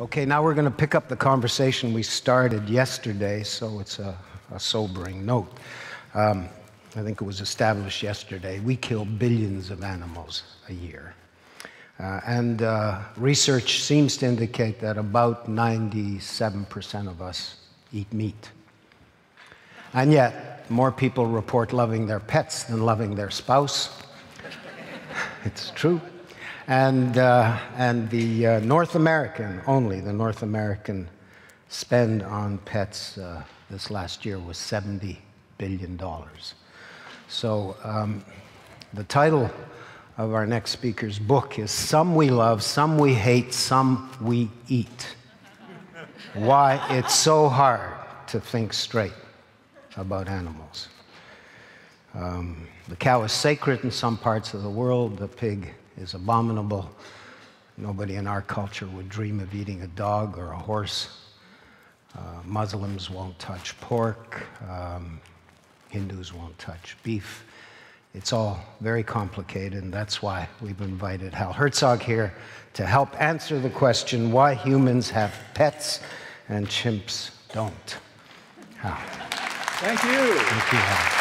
Okay, now we're going to pick up the conversation we started yesterday, so it's a, a sobering note. Um, I think it was established yesterday. We kill billions of animals a year. Uh, and uh, research seems to indicate that about 97% of us eat meat. And yet, more people report loving their pets than loving their spouse. it's true. And, uh, and the uh, North American, only the North American spend on pets uh, this last year was $70 billion. So um, the title of our next speaker's book is Some We Love, Some We Hate, Some We Eat. Why it's so hard to think straight about animals. Um, the cow is sacred in some parts of the world, the pig is abominable. Nobody in our culture would dream of eating a dog or a horse. Uh, Muslims won't touch pork. Um, Hindus won't touch beef. It's all very complicated, and that's why we've invited Hal Herzog here to help answer the question why humans have pets and chimps don't. Hal. Thank you. Thank you, Hal.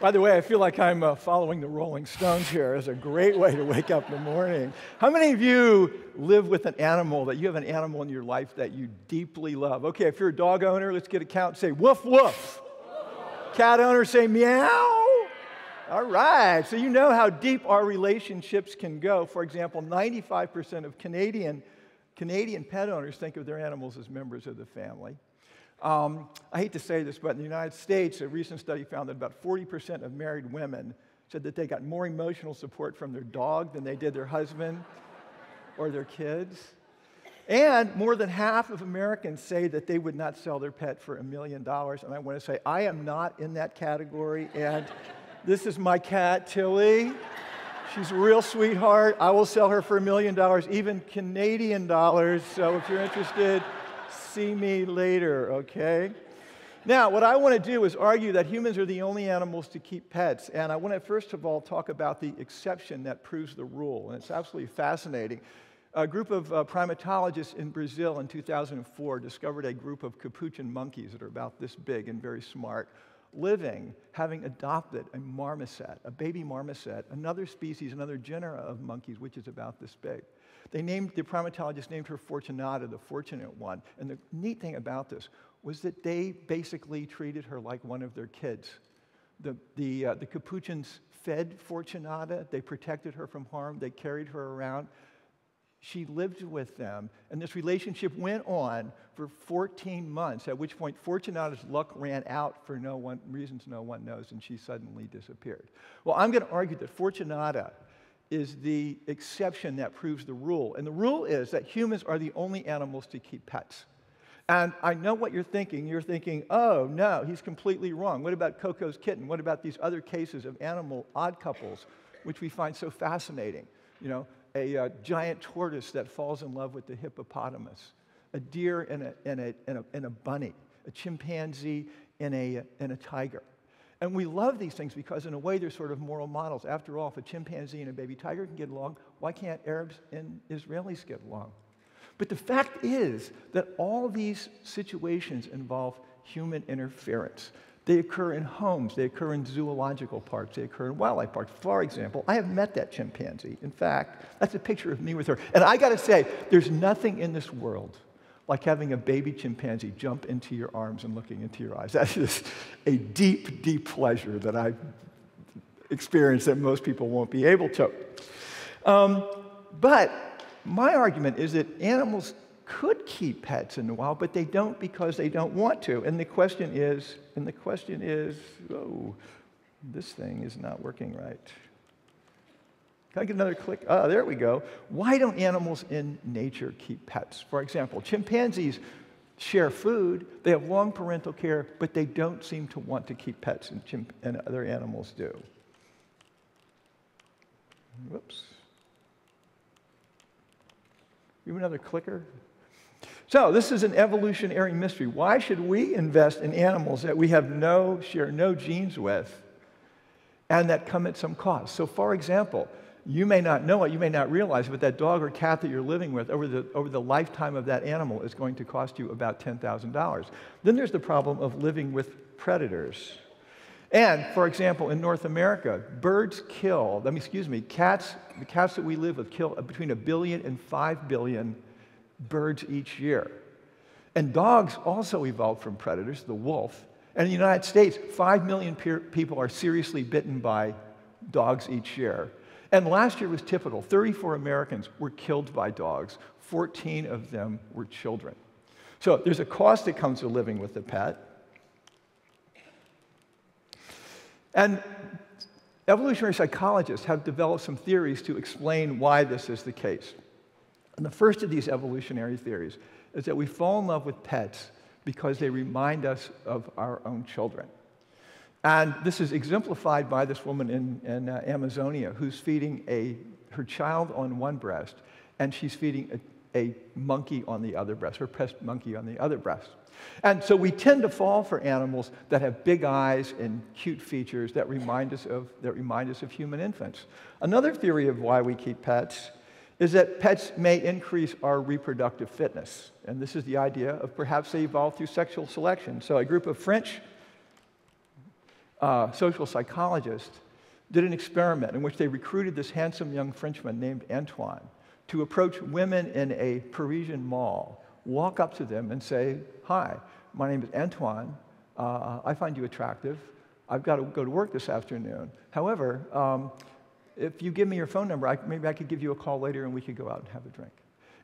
By the way, I feel like I'm uh, following the Rolling Stones here. It's a great way to wake up in the morning. How many of you live with an animal that you have an animal in your life that you deeply love? Okay, if you're a dog owner, let's get a count. Say woof woof. Cat owner, say meow. All right, so you know how deep our relationships can go. For example, 95% of Canadian, Canadian pet owners think of their animals as members of the family. Um, I hate to say this, but in the United States, a recent study found that about 40% of married women said that they got more emotional support from their dog than they did their husband or their kids. And more than half of Americans say that they would not sell their pet for a million dollars. And I want to say, I am not in that category. And this is my cat, Tilly. She's a real sweetheart. I will sell her for a million dollars, even Canadian dollars. So if you're interested, see me later, okay? Now, what I want to do is argue that humans are the only animals to keep pets. And I want to first of all talk about the exception that proves the rule. And it's absolutely fascinating. A group of uh, primatologists in Brazil in 2004 discovered a group of capuchin monkeys that are about this big and very smart, living, having adopted a marmoset, a baby marmoset, another species, another genera of monkeys, which is about this big. They named, the primatologist named her Fortunata, the fortunate one. And the neat thing about this was that they basically treated her like one of their kids. The, the, uh, the Capuchins fed Fortunata, they protected her from harm, they carried her around. She lived with them, and this relationship went on for 14 months, at which point Fortunata's luck ran out for no one, reasons no one knows, and she suddenly disappeared. Well, I'm going to argue that Fortunata is the exception that proves the rule. And the rule is that humans are the only animals to keep pets. And I know what you're thinking. You're thinking, oh, no, he's completely wrong. What about Koko's kitten? What about these other cases of animal odd couples, which we find so fascinating? You know, a uh, giant tortoise that falls in love with the hippopotamus, a deer and a, and a, and a, and a bunny, a chimpanzee and a, and a tiger. And we love these things because, in a way, they're sort of moral models. After all, if a chimpanzee and a baby tiger can get along, why can't Arabs and Israelis get along? But the fact is that all these situations involve human interference. They occur in homes, they occur in zoological parks, they occur in wildlife parks. For example, I have met that chimpanzee. In fact, that's a picture of me with her. And I gotta say, there's nothing in this world like having a baby chimpanzee jump into your arms and looking into your eyes. That's just a deep, deep pleasure that I've experienced that most people won't be able to. Um, but my argument is that animals could keep pets in the wild, but they don't because they don't want to. And the question is, and the question is, oh, this thing is not working right. Can I get another click? Ah, there we go. Why don't animals in nature keep pets? For example, chimpanzees share food, they have long parental care, but they don't seem to want to keep pets, and, chimp- and other animals do. Whoops. You have another clicker? So, this is an evolutionary mystery. Why should we invest in animals that we have no, share no genes with, and that come at some cost? So, for example, you may not know it, you may not realize it, but that dog or cat that you're living with over the, over the lifetime of that animal is going to cost you about $10,000. Then there's the problem of living with predators. And, for example, in North America, birds kill, I mean, excuse me, cats, the cats that we live with kill between a billion and five billion birds each year. And dogs also evolved from predators, the wolf. And in the United States, 5 million people are seriously bitten by dogs each year. And last year was typical 34 Americans were killed by dogs, 14 of them were children. So there's a cost that comes to living with a pet. And evolutionary psychologists have developed some theories to explain why this is the case. And the first of these evolutionary theories is that we fall in love with pets because they remind us of our own children. And this is exemplified by this woman in, in uh, Amazonia who's feeding a, her child on one breast, and she's feeding a, a monkey on the other breast, her pet monkey on the other breast. And so we tend to fall for animals that have big eyes and cute features that remind us of, that remind us of human infants. Another theory of why we keep pets is that pets may increase our reproductive fitness. And this is the idea of perhaps they evolved through sexual selection. So a group of French uh, social psychologists did an experiment in which they recruited this handsome young Frenchman named Antoine to approach women in a Parisian mall, walk up to them and say, Hi, my name is Antoine. Uh, I find you attractive. I've got to go to work this afternoon. However, um, if you give me your phone number, I, maybe I could give you a call later and we could go out and have a drink.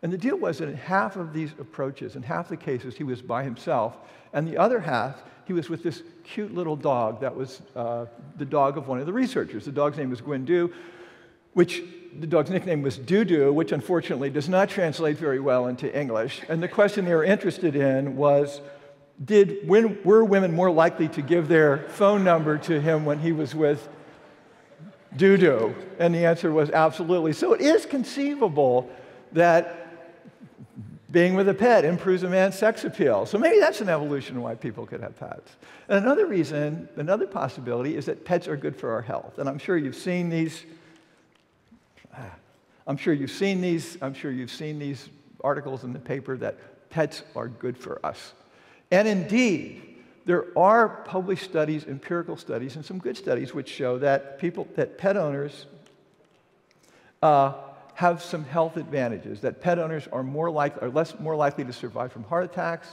And the deal was that in half of these approaches, in half the cases, he was by himself, and the other half, he was with this cute little dog that was uh, the dog of one of the researchers. The dog's name was Gwen Gwendu, which the dog's nickname was Dudu, which unfortunately does not translate very well into English. And the question they were interested in was did, when, were women more likely to give their phone number to him when he was with Dudu? And the answer was absolutely. So it is conceivable that being with a pet improves a man's sex appeal. So maybe that's an evolution why people could have pets. And another reason, another possibility is that pets are good for our health. And I'm sure you've seen these. I'm sure you've seen these. I'm sure you've seen these articles in the paper that pets are good for us. And indeed, there are published studies, empirical studies, and some good studies which show that people, that pet owners uh, have some health advantages, that pet owners are, more like, are less, more likely to survive from heart attacks,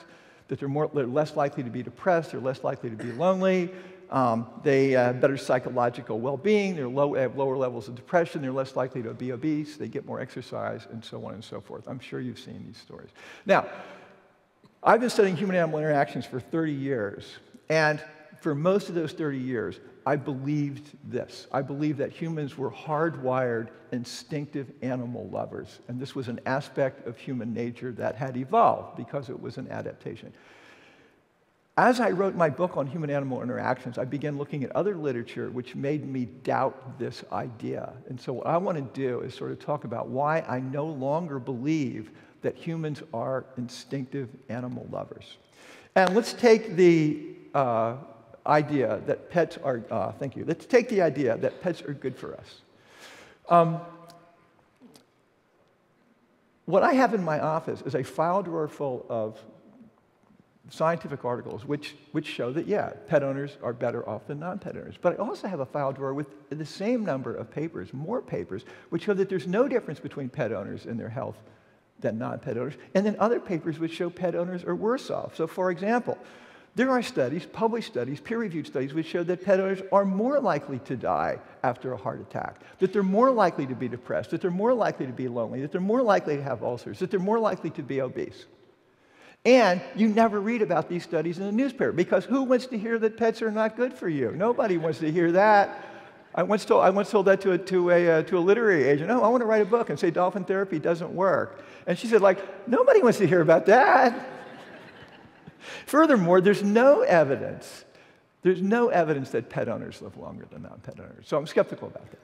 that they're, more, they're less likely to be depressed, they're less likely to be lonely, um, they have better psychological well-being, they're low, they have lower levels of depression, they're less likely to be obese, they get more exercise, and so on and so forth. I'm sure you've seen these stories. Now, I've been studying human-animal interactions for 30 years, and for most of those 30 years, I believed this. I believed that humans were hardwired, instinctive animal lovers. And this was an aspect of human nature that had evolved because it was an adaptation. As I wrote my book on human animal interactions, I began looking at other literature which made me doubt this idea. And so, what I want to do is sort of talk about why I no longer believe that humans are instinctive animal lovers. And let's take the uh, idea that pets are, uh, thank you, let's take the idea that pets are good for us. Um, what I have in my office is a file drawer full of scientific articles which, which show that, yeah, pet owners are better off than non pet owners. But I also have a file drawer with the same number of papers, more papers, which show that there's no difference between pet owners and their health than non pet owners. And then other papers which show pet owners are worse off. So, for example, there are studies, published studies, peer reviewed studies, which show that pet owners are more likely to die after a heart attack, that they're more likely to be depressed, that they're more likely to be lonely, that they're more likely to have ulcers, that they're more likely to be obese. And you never read about these studies in the newspaper because who wants to hear that pets are not good for you? Nobody wants to hear that. I once told, I once told that to a, to, a, uh, to a literary agent. Oh, I want to write a book and say dolphin therapy doesn't work. And she said, like, nobody wants to hear about that. Furthermore, there's no evidence, there's no evidence that pet owners live longer than non-pet owners. So I'm skeptical about that.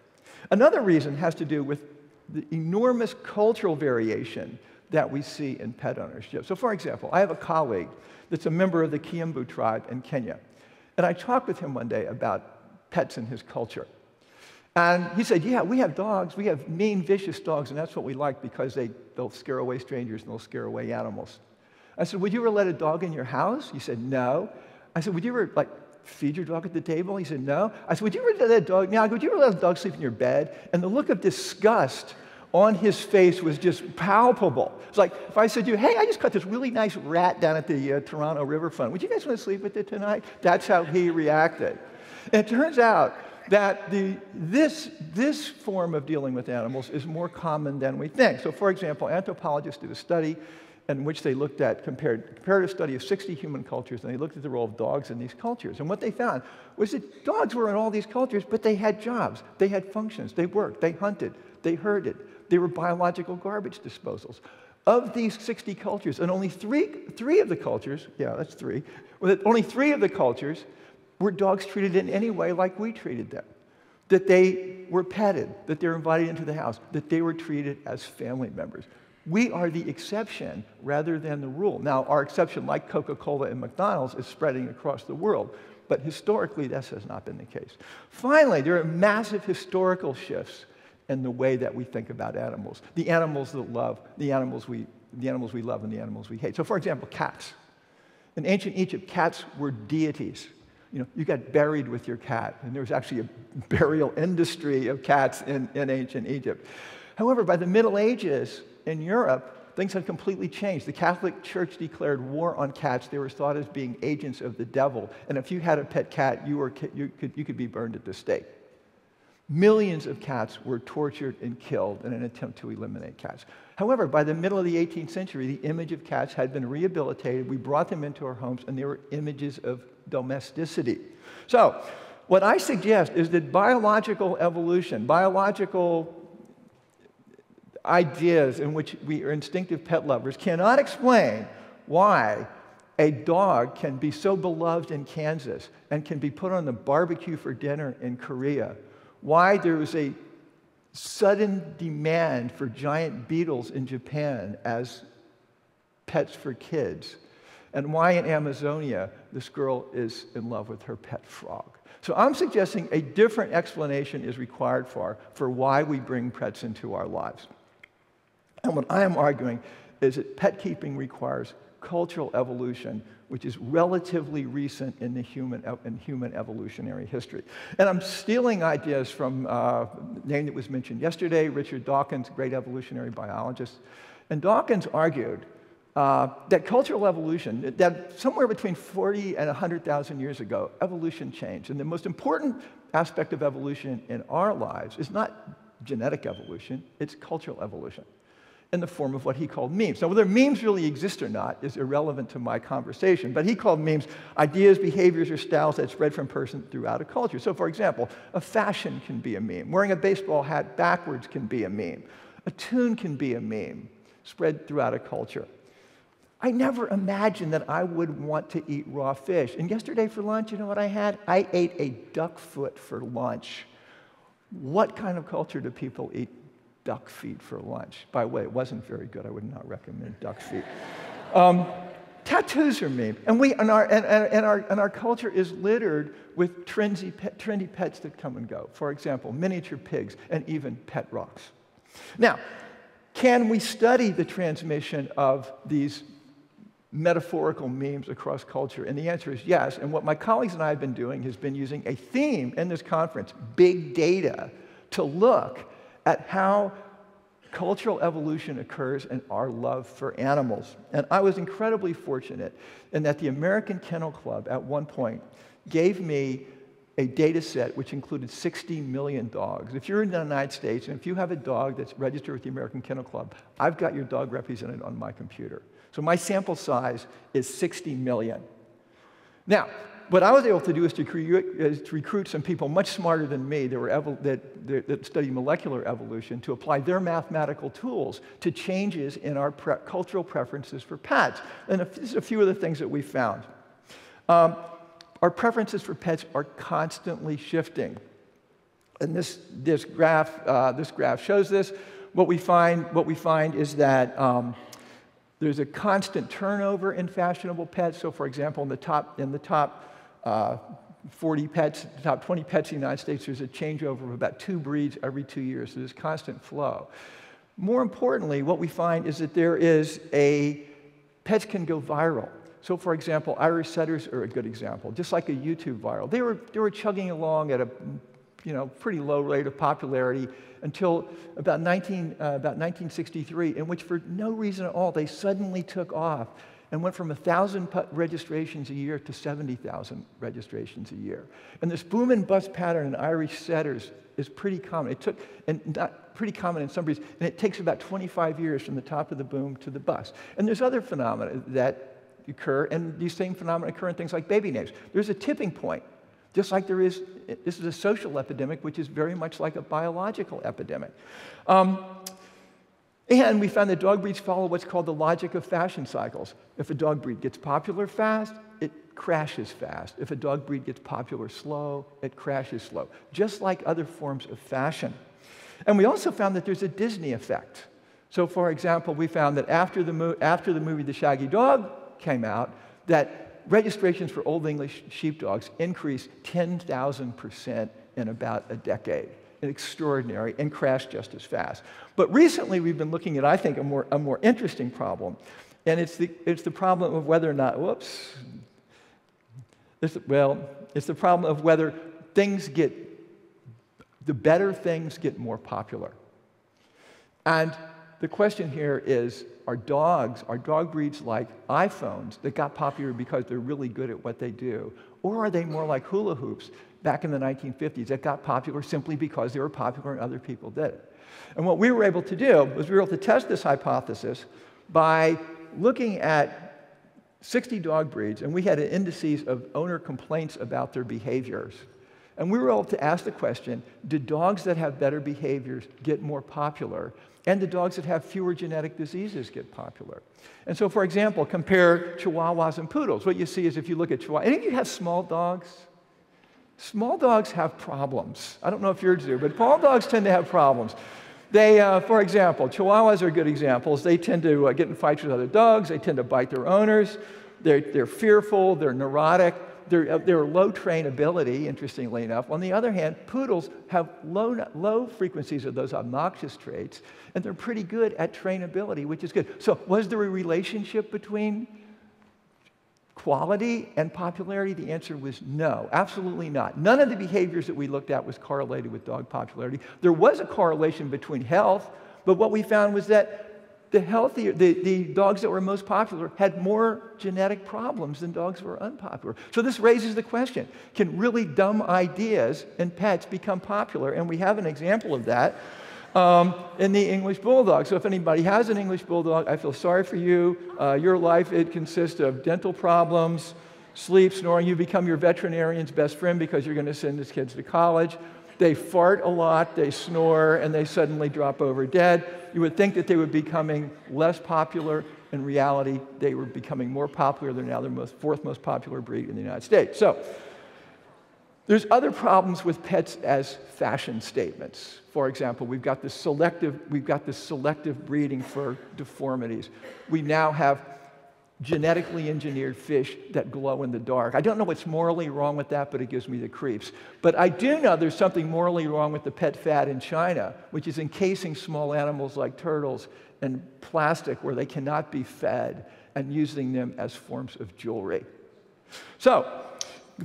Another reason has to do with the enormous cultural variation that we see in pet ownership. So for example, I have a colleague that's a member of the Kiambu tribe in Kenya. And I talked with him one day about pets in his culture. And he said, Yeah, we have dogs. We have mean, vicious dogs, and that's what we like because they, they'll scare away strangers and they'll scare away animals. I said, Would you ever let a dog in your house? He said, No. I said, Would you ever like feed your dog at the table? He said, No. I said, Would you ever let a dog now, would you ever let a dog sleep in your bed? And the look of disgust on his face was just palpable. It's like if I said to you, hey, I just caught this really nice rat down at the uh, Toronto riverfront. Would you guys want to sleep with it tonight? That's how he reacted. And it turns out that the, this, this form of dealing with animals is more common than we think. So, for example, anthropologists did a study in which they looked at compared, comparative study of 60 human cultures, and they looked at the role of dogs in these cultures. And what they found was that dogs were in all these cultures, but they had jobs, they had functions, they worked, they hunted, they herded, they were biological garbage disposals. Of these 60 cultures, and only three, three of the cultures, yeah, that's three, only three of the cultures were dogs treated in any way like we treated them. That they were petted, that they were invited into the house, that they were treated as family members. We are the exception rather than the rule. Now, our exception, like Coca Cola and McDonald's, is spreading across the world, but historically, this has not been the case. Finally, there are massive historical shifts in the way that we think about animals. The animals that love, the animals we, the animals we love, and the animals we hate. So, for example, cats. In ancient Egypt, cats were deities. You know, you got buried with your cat, and there was actually a burial industry of cats in, in ancient Egypt. However, by the Middle Ages in Europe, things had completely changed. The Catholic Church declared war on cats. They were thought as being agents of the devil. And if you had a pet cat, you, were, you, could, you could be burned at the stake. Millions of cats were tortured and killed in an attempt to eliminate cats. However, by the middle of the 18th century, the image of cats had been rehabilitated. We brought them into our homes, and they were images of domesticity. So, what I suggest is that biological evolution, biological ideas in which we are instinctive pet lovers, cannot explain why a dog can be so beloved in Kansas and can be put on the barbecue for dinner in Korea why there was a sudden demand for giant beetles in Japan as pets for kids, and why in Amazonia this girl is in love with her pet frog. So I'm suggesting a different explanation is required for, for why we bring pets into our lives. And what I am arguing is that pet keeping requires cultural evolution, which is relatively recent in the human, in human evolutionary history. And I'm stealing ideas from uh, a name that was mentioned yesterday, Richard Dawkins, great evolutionary biologist. And Dawkins argued uh, that cultural evolution, that somewhere between 40 and 100,000 years ago, evolution changed. And the most important aspect of evolution in our lives is not genetic evolution, it's cultural evolution in the form of what he called memes. Now, whether memes really exist or not is irrelevant to my conversation, but he called memes ideas, behaviors, or styles that spread from person throughout a culture. So, for example, a fashion can be a meme. Wearing a baseball hat backwards can be a meme. A tune can be a meme spread throughout a culture. I never imagined that I would want to eat raw fish. And yesterday for lunch, you know what I had? I ate a duck foot for lunch. What kind of culture do people eat duck feet for lunch. By the way, it wasn't very good. I would not recommend duck feet. Um, tattoos are made, and, we, and, our, and, and, our, and our culture is littered with trendy, pet, trendy pets that come and go. For example, miniature pigs and even pet rocks. Now, can we study the transmission of these metaphorical memes across culture? And the answer is yes. And what my colleagues and I have been doing has been using a theme in this conference, big data, to look at how cultural evolution occurs in our love for animals. And I was incredibly fortunate in that the American Kennel Club at one point gave me a data set which included 60 million dogs. If you're in the United States and if you have a dog that's registered with the American Kennel Club, I've got your dog represented on my computer. So my sample size is 60 million. Now, what I was able to do is to, create, is to recruit some people much smarter than me that, were that, that, that study molecular evolution to apply their mathematical tools to changes in our pre- cultural preferences for pets. And a, a few of the things that we found. Um, our preferences for pets are constantly shifting. And this, this, graph, uh, this graph shows this. What we find, what we find is that um, there's a constant turnover in fashionable pets. So, for example, in the top, in the top uh, 40 pets, top 20 pets in the United States, there's a changeover of about two breeds every two years. So there's constant flow. More importantly, what we find is that there is a, pets can go viral. So, for example, Irish setters are a good example, just like a YouTube viral. They were, they were chugging along at a you know, pretty low rate of popularity until about, 19, uh, about 1963, in which, for no reason at all, they suddenly took off and went from 1,000 registrations a year to 70,000 registrations a year. And this boom and bust pattern in Irish setters is pretty common. It took, and not pretty common in some breeds, and it takes about 25 years from the top of the boom to the bust. And there's other phenomena that occur, and these same phenomena occur in things like baby names. There's a tipping point, just like there is, this is a social epidemic, which is very much like a biological epidemic. Um, and we found that dog breeds follow what's called the logic of fashion cycles. If a dog breed gets popular fast, it crashes fast. If a dog breed gets popular slow, it crashes slow, just like other forms of fashion. And we also found that there's a Disney effect. So, for example, we found that after the, after the movie The Shaggy Dog came out, that registrations for Old English sheepdogs increased 10,000% in about a decade extraordinary and crash just as fast. But recently we've been looking at, I think, a more, a more interesting problem. And it's the, it's the problem of whether or not, whoops, it's, well, it's the problem of whether things get, the better things get more popular. And the question here is are dogs, are dog breeds like iPhones that got popular because they're really good at what they do? Or are they more like hula hoops back in the 1950s that got popular simply because they were popular and other people did it. And what we were able to do was we were able to test this hypothesis by looking at 60 dog breeds, and we had an indices of owner complaints about their behaviors. And we were able to ask the question do dogs that have better behaviors get more popular? And do dogs that have fewer genetic diseases get popular? And so, for example, compare Chihuahuas and Poodles. What you see is if you look at Chihuahuas, any of you have small dogs? Small dogs have problems. I don't know if yours do, but small dogs tend to have problems. They, uh, for example, Chihuahuas are good examples. They tend to uh, get in fights with other dogs. They tend to bite their owners. They're, they're fearful. They're neurotic. They're, uh, they're low trainability, interestingly enough. On the other hand, poodles have low, low frequencies of those obnoxious traits, and they're pretty good at trainability, which is good. So, was there a relationship between quality and popularity? The answer was no, absolutely not. None of the behaviors that we looked at was correlated with dog popularity. There was a correlation between health, but what we found was that the healthier, the, the dogs that were most popular had more genetic problems than dogs that were unpopular. So this raises the question, can really dumb ideas in pets become popular? And we have an example of that um, in the English Bulldog. So if anybody has an English Bulldog, I feel sorry for you. Uh, your life, it consists of dental problems, sleep, snoring. You become your veterinarian's best friend because you're going to send his kids to college. They fart a lot, they snore, and they suddenly drop over dead. You would think that they would be becoming less popular. In reality, they were becoming more popular. They're now the most, fourth most popular breed in the United States. So there's other problems with pets as fashion statements. For example, we've got this selective, we've got this selective breeding for deformities. We now have genetically engineered fish that glow in the dark. I don't know what's morally wrong with that, but it gives me the creeps. But I do know there's something morally wrong with the pet fad in China, which is encasing small animals like turtles in plastic where they cannot be fed and using them as forms of jewelry. So,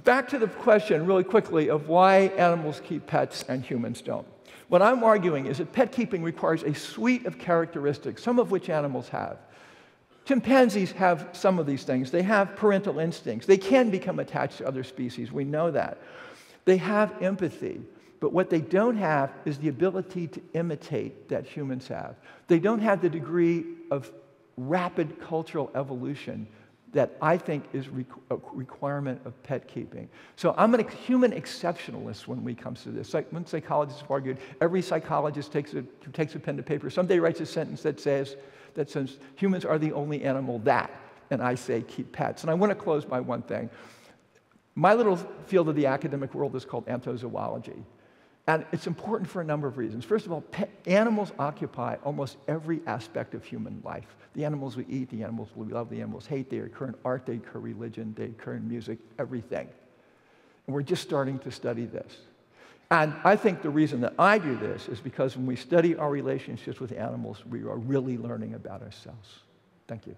back to the question really quickly of why animals keep pets and humans don't. What I'm arguing is that pet keeping requires a suite of characteristics, some of which animals have. Chimpanzees have some of these things. They have parental instincts. They can become attached to other species. We know that. They have empathy. But what they don't have is the ability to imitate that humans have. They don't have the degree of rapid cultural evolution that I think is a requirement of pet keeping. So I'm a human exceptionalist when we comes to this. Like when psychologists have argued, every psychologist takes a, takes a pen to paper, someday writes a sentence that says, that says humans are the only animal that, and I say keep pets. And I want to close by one thing. My little field of the academic world is called anthrozoology. And it's important for a number of reasons. First of all, animals occupy almost every aspect of human life. The animals we eat, the animals we love, the animals hate, they occur in art, they occur in religion, they occur in music, everything. And we're just starting to study this. And I think the reason that I do this is because when we study our relationships with animals, we are really learning about ourselves. Thank you.